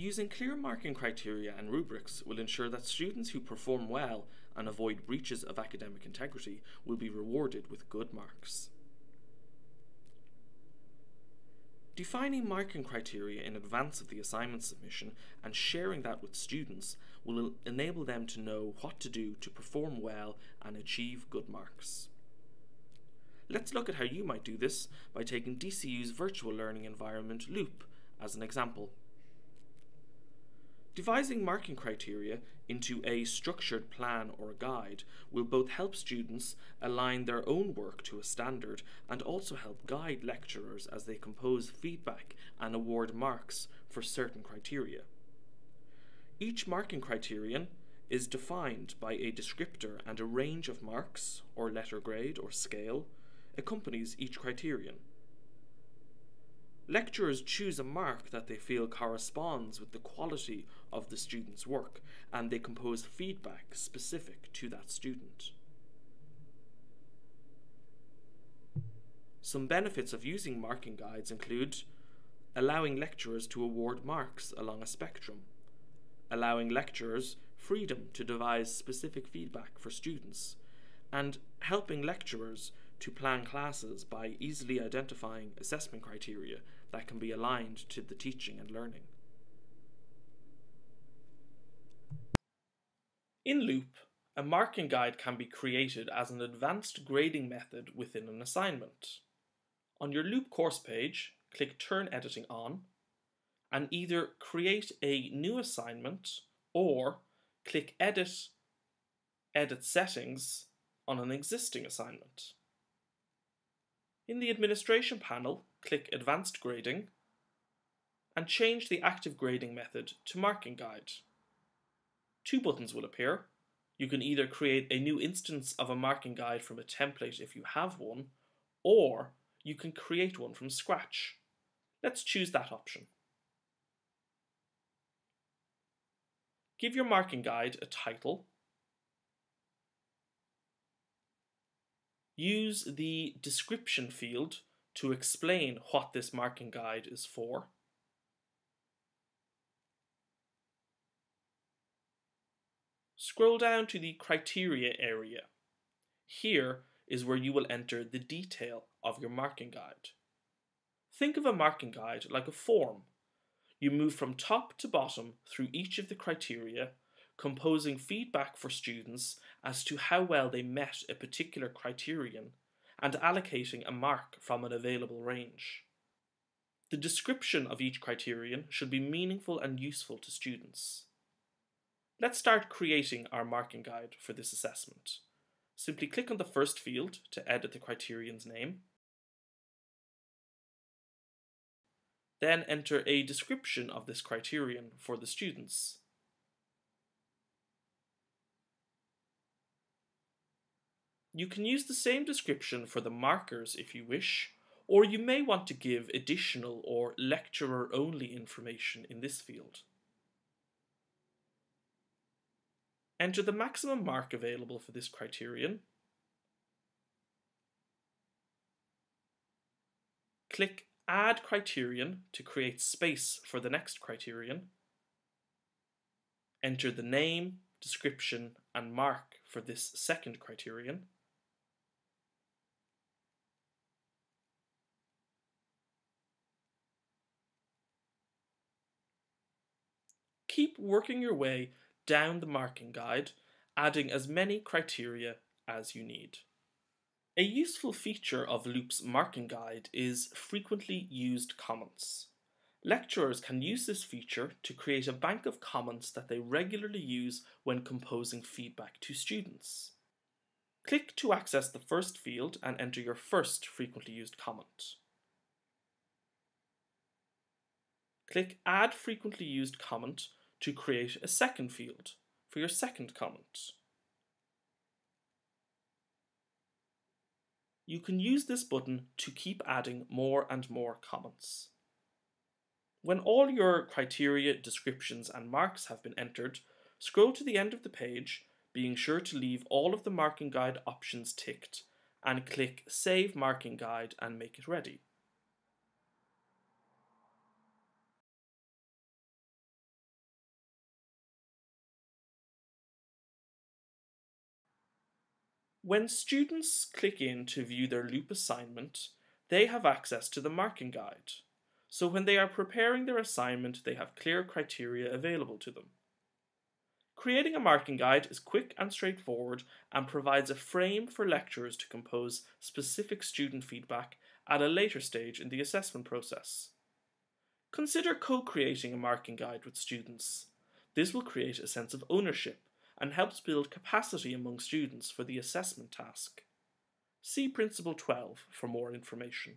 Using clear marking criteria and rubrics will ensure that students who perform well and avoid breaches of academic integrity will be rewarded with good marks. Defining marking criteria in advance of the assignment submission and sharing that with students will enable them to know what to do to perform well and achieve good marks. Let's look at how you might do this by taking DCU's virtual learning environment Loop as an example. Devising marking criteria into a structured plan or guide will both help students align their own work to a standard and also help guide lecturers as they compose feedback and award marks for certain criteria. Each marking criterion is defined by a descriptor and a range of marks, or letter grade or scale, accompanies each criterion. Lecturers choose a mark that they feel corresponds with the quality of the student's work and they compose feedback specific to that student. Some benefits of using marking guides include allowing lecturers to award marks along a spectrum, allowing lecturers freedom to devise specific feedback for students, and helping lecturers to plan classes by easily identifying assessment criteria that can be aligned to the teaching and learning. In Loop, a marking guide can be created as an advanced grading method within an assignment. On your Loop course page, click Turn Editing On, and either create a new assignment or click Edit, Edit Settings on an existing assignment. In the Administration panel, click Advanced Grading and change the active grading method to Marking Guide. Two buttons will appear. You can either create a new instance of a marking guide from a template if you have one, or you can create one from scratch. Let's choose that option. Give your marking guide a title Use the description field to explain what this marking guide is for. Scroll down to the criteria area. Here is where you will enter the detail of your marking guide. Think of a marking guide like a form. You move from top to bottom through each of the criteria composing feedback for students as to how well they met a particular criterion and allocating a mark from an available range. The description of each criterion should be meaningful and useful to students. Let's start creating our marking guide for this assessment. Simply click on the first field to edit the criterion's name. Then enter a description of this criterion for the students. You can use the same description for the markers if you wish, or you may want to give additional or lecturer-only information in this field. Enter the maximum mark available for this criterion. Click Add Criterion to create space for the next criterion. Enter the name, description, and mark for this second criterion. Keep working your way down the marking guide, adding as many criteria as you need. A useful feature of Loop's marking guide is frequently used comments. Lecturers can use this feature to create a bank of comments that they regularly use when composing feedback to students. Click to access the first field and enter your first frequently used comment. Click Add Frequently Used Comment to create a second field for your second comment. You can use this button to keep adding more and more comments. When all your criteria, descriptions and marks have been entered, scroll to the end of the page, being sure to leave all of the marking guide options ticked, and click Save Marking Guide and make it ready. When students click in to view their loop assignment, they have access to the marking guide. So when they are preparing their assignment, they have clear criteria available to them. Creating a marking guide is quick and straightforward and provides a frame for lecturers to compose specific student feedback at a later stage in the assessment process. Consider co-creating a marking guide with students. This will create a sense of ownership and helps build capacity among students for the assessment task. See Principle 12 for more information.